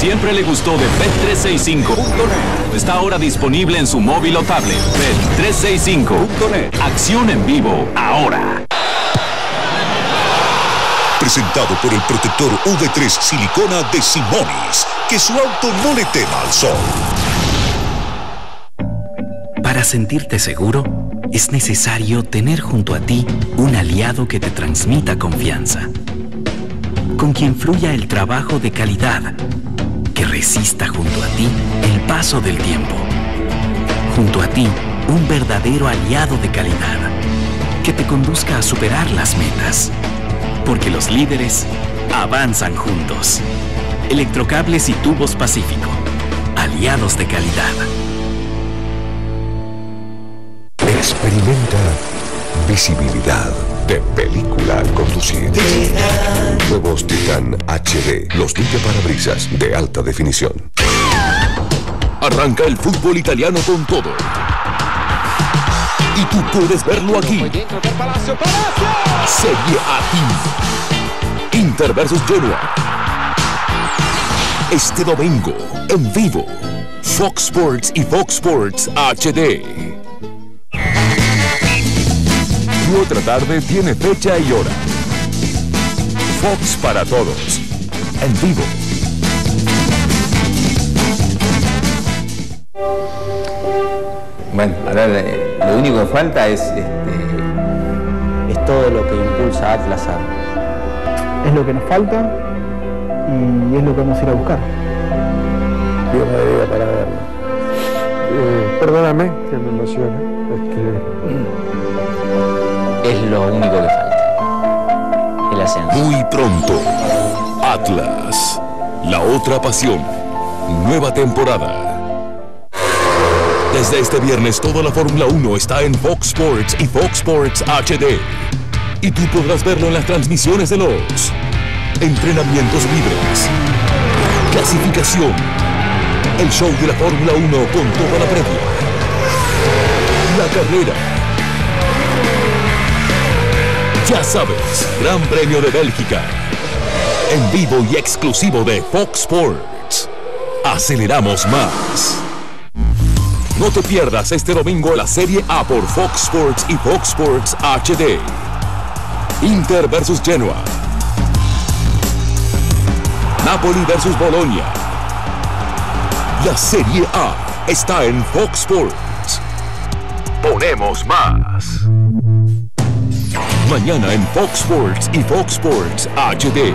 siempre le gustó de Bet365.net está ahora disponible en su móvil o tablet. Bet365.net. Acción en vivo, ahora. Presentado por el protector V3 Silicona de Simonis. Que su auto no le tema al sol. Para sentirte seguro, es necesario tener junto a ti un aliado que te transmita confianza. Con quien fluya el trabajo de calidad, resista junto a ti el paso del tiempo. Junto a ti, un verdadero aliado de calidad, que te conduzca a superar las metas. Porque los líderes avanzan juntos. Electrocables y tubos Pacífico. Aliados de calidad. Experimenta visibilidad de película conducir. Nuevos Titan HD, los parabrisas de alta definición. Arranca el fútbol italiano con todo. Y tú puedes verlo aquí. Serie A Inter versus Genoa. Este domingo, en vivo. Fox Sports y Fox Sports HD. Otra tarde tiene fecha y hora. Fox para todos. En vivo. Bueno, ahora lo único que falta es este, es todo lo que impulsa Atlas a. Es lo que nos falta y es lo que vamos a ir a buscar. Dios me diga para verlo. Eh, perdóname que me emocione. Es que... Es lo único que falta. El ascenso. Muy pronto. Atlas. La otra pasión. Nueva temporada. Desde este viernes toda la Fórmula 1 está en Fox Sports y Fox Sports HD. Y tú podrás verlo en las transmisiones de los entrenamientos libres, clasificación, el show de la Fórmula 1 con toda la previa, la carrera. Ya sabes, Gran Premio de Bélgica, en vivo y exclusivo de Fox Sports. Aceleramos más. No te pierdas este domingo la Serie A por Fox Sports y Fox Sports HD. Inter versus Genoa. Napoli versus Bolonia. La Serie A está en Fox Sports. Ponemos más. Mañana en Fox Sports y Fox Sports HD.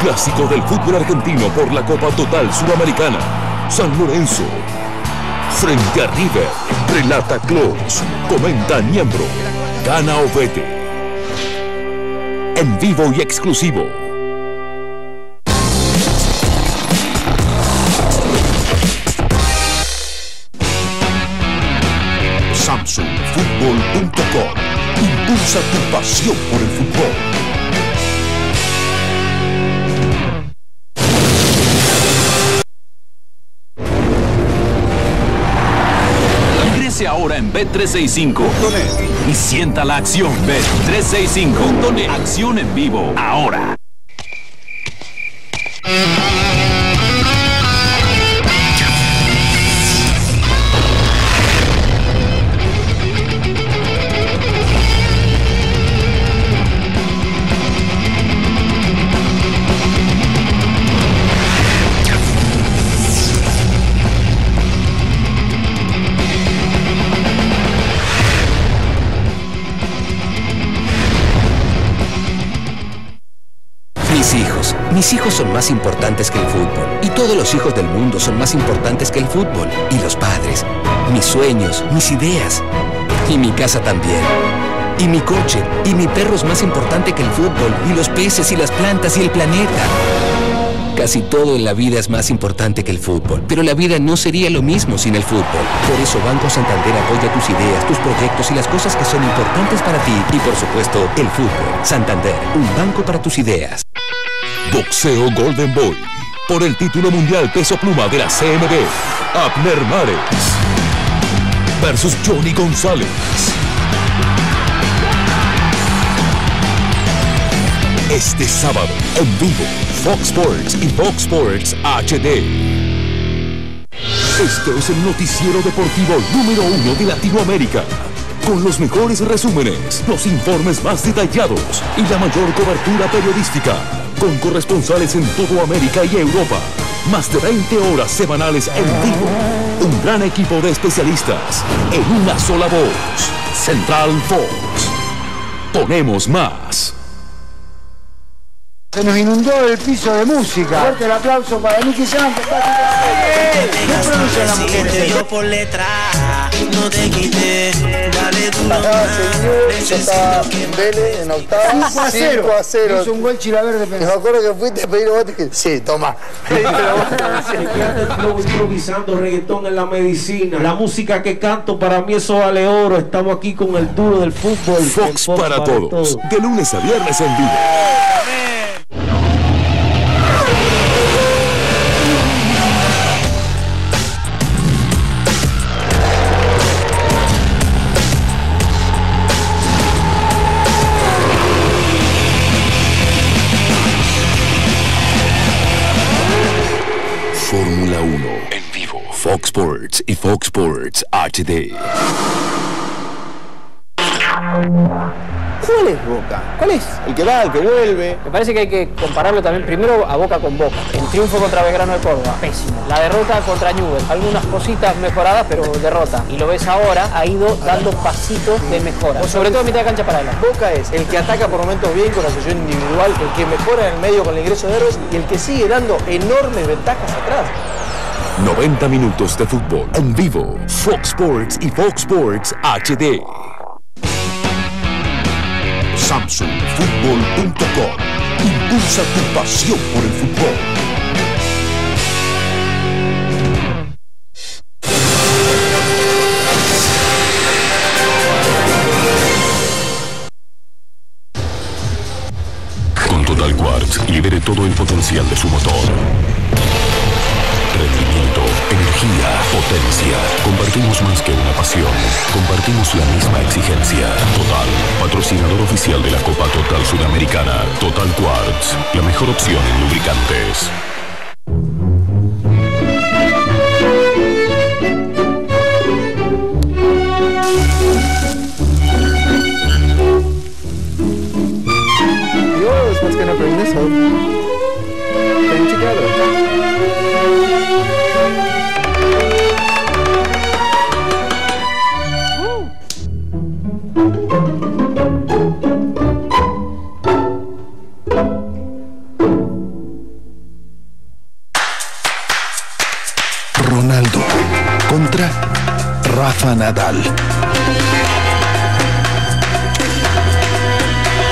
Clásico del fútbol argentino por la Copa Total Sudamericana. San Lorenzo Frente a River, relata Close, comenta Niembro, gana o vete. En vivo y exclusivo. Impulsa tu pasión por el fútbol. ahora en Bet365.net y sienta la acción. Bet365.net. Acción en vivo, ahora. Mis hijos son más importantes que el fútbol. Y todos los hijos del mundo son más importantes que el fútbol. Y los padres. Mis sueños, mis ideas. Y mi casa también. Y mi coche. Y mi perro es más importante que el fútbol. Y los peces y las plantas y el planeta. Casi todo en la vida es más importante que el fútbol, pero la vida no sería lo mismo sin el fútbol. Por eso Banco Santander apoya tus ideas, tus proyectos y las cosas que son importantes para ti. Y por supuesto, el fútbol. Santander, un banco para tus ideas. Boxeo Golden Boy. Por el título mundial peso pluma de la CMB. Abner Mares. Versus Johnny González. Este sábado, en vivo, Fox Sports y Fox Sports HD. Este es el noticiero deportivo número uno de Latinoamérica. Con los mejores resúmenes, los informes más detallados y la mayor cobertura periodística. Con corresponsales en toda América y Europa. Más de 20 horas semanales en vivo. Un gran equipo de especialistas en una sola voz. Central Fox. Ponemos más. Se nos inundó el piso de música. Fuerte el aplauso para Nicky Jam. ¿Qué? Yo por letra, no te quité, dale duro Ah, en Vélez, en octava. 5 a 0. 5 a 0. Hizo un gol chilaverde Me acuerdo que fuiste a pedir bote que sí, toma. Improvisando reggaetón en la medicina. La música que canto para mí eso vale oro. Estamos aquí con el duro del fútbol. Fox para todos. De lunes a viernes en vivo. Fórmula 1 en vivo. Fox Sports y Fox Sports HD. ¿Cuál es Boca? ¿Cuál es? El que va, el que vuelve. Me parece que hay que compararlo también primero a Boca con Boca. El triunfo contra Belgrano de Córdoba, pésimo. La derrota contra Newell, algunas cositas mejoradas, pero derrota. Y lo ves ahora, ha ido dando pasitos de mejora. Sobre todo a mitad de cancha para adelante. Boca es el que ataca por momentos bien con la asociación individual, el que mejora en el medio con el ingreso de héroes y el que sigue dando enormes ventajas atrás. 90 minutos de fútbol en vivo. Fox Sports y Fox Sports HD. SamsungFutbol.com Impulsa tu pasión por el fútbol. Con Total Quartz, libere todo el potencial de su motor. Rendimiento, energía, potencia. Compartimos más que una pasión. Compartimos la misma exigencia. Total, patrocinador oficial de la Copa Total Sudamericana. Total Quartz, la mejor opción en lubricantes. Y vos, what's gonna. Rafa Nadal.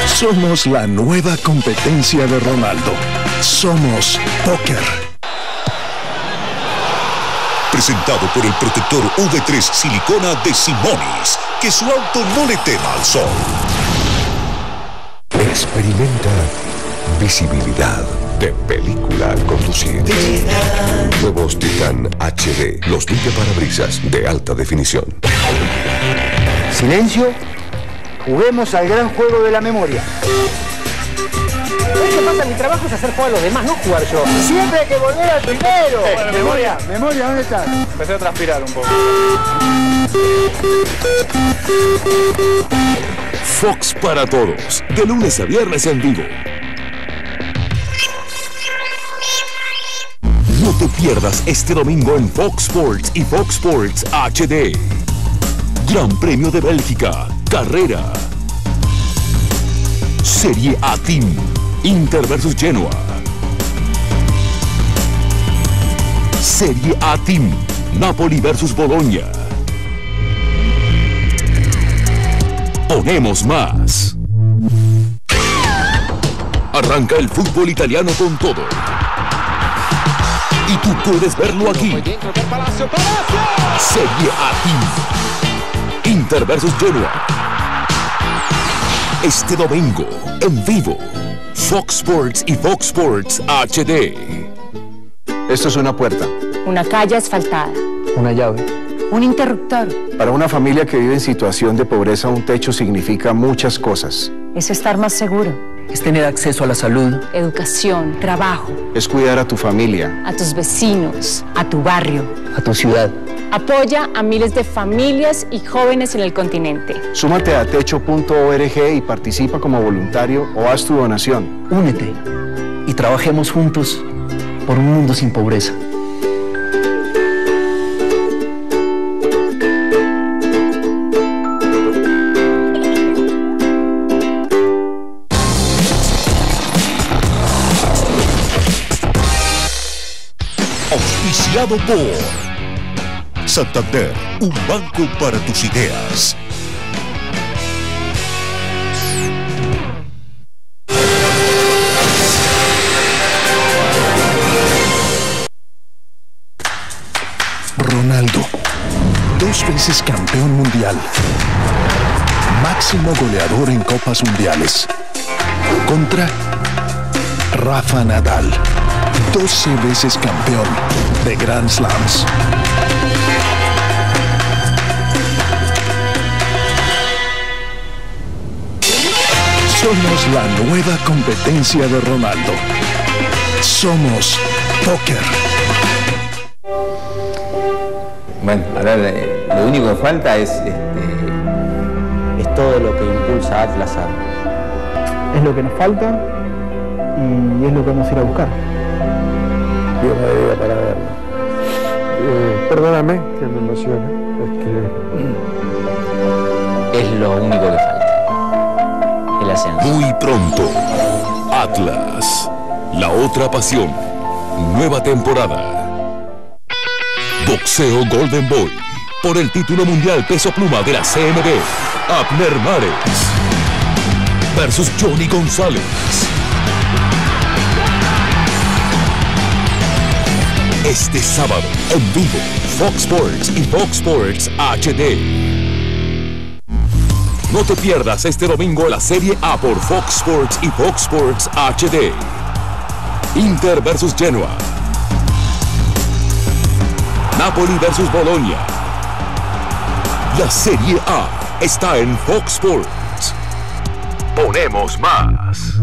Somos la nueva competencia de Ronaldo. Somos Póker. Presentado por el protector V3 silicona de Simonis. Que su auto no le tema al sol. Experimenta visibilidad de película al conducir. Nuevos Titan HD, los parabrisas de alta definición. Silencio. Juguemos al gran juego de la memoria. ¿Sabes qué pasa? Mi trabajo es hacer jugar a los demás, no jugar yo. Siempre hay que volver al primero. memoria, memoria, ¿dónde estás? Empecé a transpirar un poco. Fox para todos. De lunes a viernes en vivo. Te pierdas este domingo en Fox Sports y Fox Sports HD. Gran Premio de Bélgica. Carrera. Serie A Team. Inter versus Genoa. Serie A Team. Napoli versus Bologna. Ponemos más. Arranca el fútbol italiano con todo. Y tú puedes verlo aquí. Serie A Team. Inter versus Genoa. Este domingo, en vivo. Fox Sports y Fox Sports HD. Esto es una puerta. Una calle asfaltada. Una llave. Un interruptor. Para una familia que vive en situación de pobreza, un techo significa muchas cosas. Es estar más seguro. Es tener acceso a la salud, Educación, trabajo, es cuidar a tu familia, a tus vecinos, a tu barrio. a tu ciudad. Apoya a miles de familias y jóvenes en el continente. Súmate a techo.org y participa como voluntario o haz tu donación. Únete y trabajemos juntos por un mundo sin pobreza. Por Santander, un banco para tus ideas. Ronaldo, dos veces campeón mundial, máximo goleador en copas mundiales. Contra Rafa Nadal, 12 veces campeón de Grand Slams. Somos la nueva competencia de Ronaldo. Somos Póker. Bueno, ahora eh, lo único que falta es, este, es todo lo que impulsa a Atlas a... Es lo que nos falta y es lo que vamos a ir a buscar. Dios me debe para verlo. Eh, perdóname que me emocione. Es que Es lo único que falta. El ascenso. Muy pronto, Atlas, la otra pasión, nueva temporada. Boxeo Golden Boy, por el título mundial peso pluma de la CMB, Abner Mares versus Johnny González. Este sábado, en vivo, Fox Sports y Fox Sports HD. No te pierdas este domingo la Serie A por Fox Sports y Fox Sports HD. Inter versus Genoa. Napoli versus Bologna. La Serie A está en Fox Sports. Ponemos más.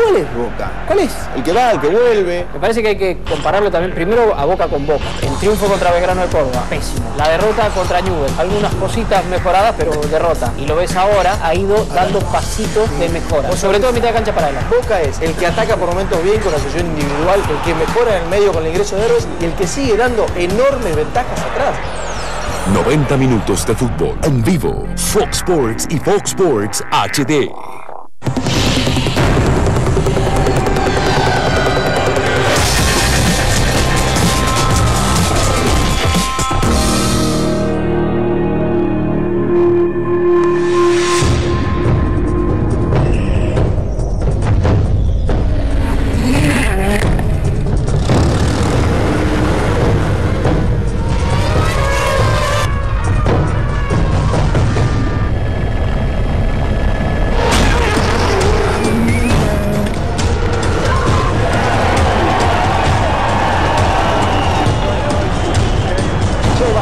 ¿Cuál es Boca? ¿Cuál es? El que va, el que vuelve. Me parece que hay que compararlo también primero a Boca con Boca. El triunfo contra Belgrano de Córdoba, pésimo. La derrota contra Newell, algunas cositas mejoradas, pero derrota. Y lo ves ahora, ha ido dando pasitos de mejora. Sobre todo en mitad de cancha para adelante. Boca es el que ataca por momentos bien con la sesión individual, el que mejora en el medio con el ingreso de héroes y el que sigue dando enormes ventajas atrás. 90 minutos de fútbol en vivo. Fox Sports y Fox Sports HD.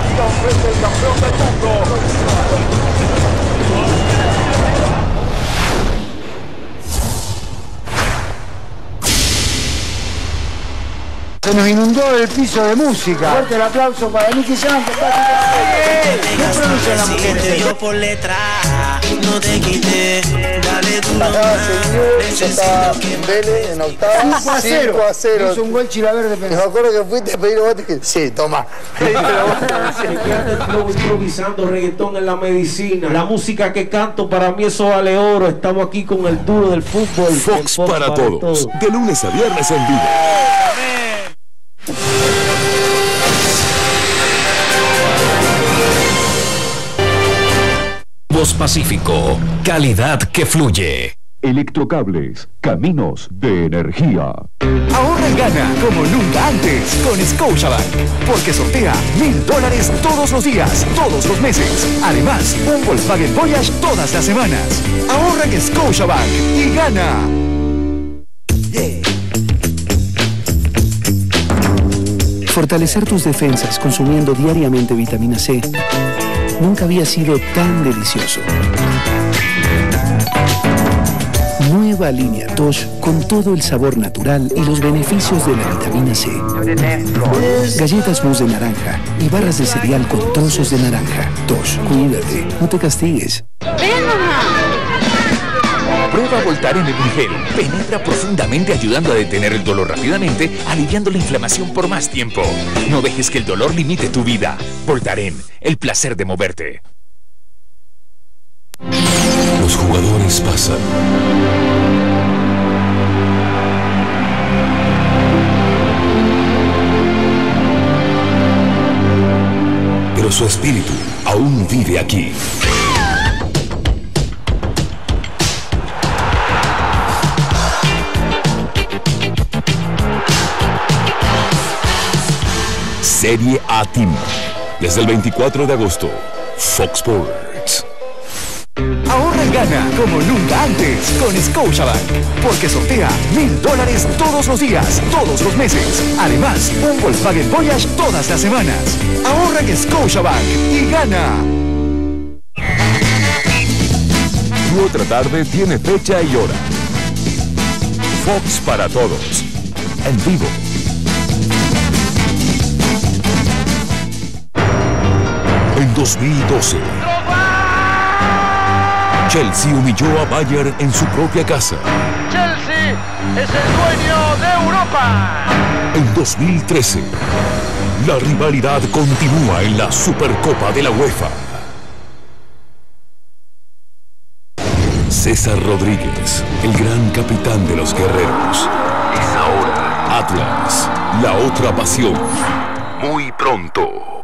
Sebastián Vettel, campeón del mundo. Se nos inundó el piso de música. Fuerte el aplauso para Nicky Jam, que está aquí. ¿Qué pronuncian las mujeres? yo por letra, no te quité, dale duro Acá más. se estaba en Vélez, en octava. 5 a 0. 5 a 0. Hizo un gol Chilaverde. Me acuerdo que fuiste a pedir bote dije, sí, toma. Improvisando reggaetón en la medicina. La música que canto para mí eso vale oro. Estamos aquí con el duro del fútbol. Fox El para todos. De lunes a viernes en vivo. Pacífico, calidad que fluye. Electrocables, caminos de energía. Ahorra y gana como nunca antes con Scotiabank, porque sortea mil dólares todos los días, todos los meses. Además, un Volkswagen Voyage todas las semanas. Ahorra en Scotiabank y gana. Fortalecer tus defensas consumiendo diariamente vitamina C nunca había sido tan delicioso. Nueva línea Tosh con todo el sabor natural y los beneficios de la vitamina C. Galletas mousse de naranja y barras de cereal con trozos de naranja. Tosh, cuídate, no te castigues. Prueba Voltaren en gel. Penetra profundamente ayudando a detener el dolor rápidamente, aliviando la inflamación por más tiempo. No dejes que el dolor limite tu vida. Voltaren, el placer de moverte. Los jugadores pasan. Pero su espíritu aún vive aquí. Serie A Team. Desde el 24 de agosto, Fox Sports. Ahorra y gana como nunca antes con Scotiabank. Porque sortea mil dólares todos los días, todos los meses. Además, un Volkswagen Voyage todas las semanas. Ahorra en Scotiabank y gana. Tu otra tarde tiene fecha y hora. Fox para todos. En vivo. 2012. Chelsea humilló a Bayern en su propia casa. Chelsea es el dueño de Europa. En 2013. La rivalidad continúa en la Supercopa de la UEFA. César Rodríguez, el gran capitán de los guerreros. Es ahora Atlas, la otra pasión. Muy pronto.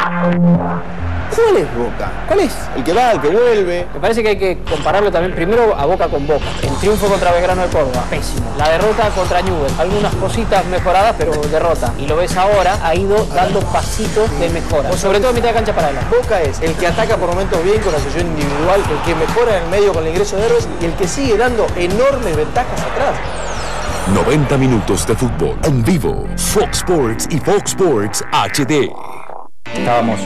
¿Cuál es Boca? ¿Cuál es? El que va, el que vuelve. Me parece que hay que compararlo también primero a Boca con Boca. El triunfo contra Belgrano de Córdoba, pésimo. La derrota contra Newell, algunas cositas mejoradas, pero derrota. Y lo ves ahora, ha ido dando pasitos de mejora. O sobre todo a mitad de cancha para adelante. Boca es el que ataca por momentos bien con la sesión individual, el que mejora en el medio con el ingreso de héroes y el que sigue dando enormes ventajas atrás. 90 minutos de fútbol en vivo. Fox Sports y Fox Sports HD. Estábamos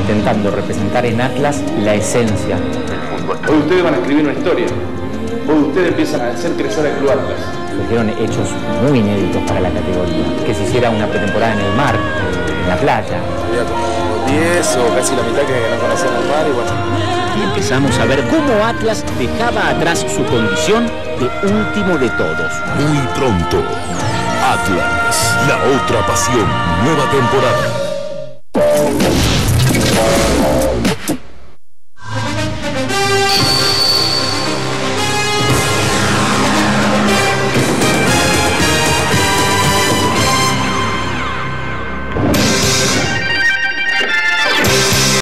intentando representar en Atlas la esencia del fútbol. Hoy ustedes van a escribir una historia. Hoy ustedes empiezan a hacer crecer al Club Atlas. Surgieron hechos muy inéditos para la categoría. Que se hiciera una pretemporada en el mar, en la playa. Había como 10 o casi la mitad que no conocían el mar y bueno. Y empezamos a ver cómo Atlas dejaba atrás su condición de último de todos. Muy pronto. Atlas, la otra pasión. Nueva temporada. Thank you.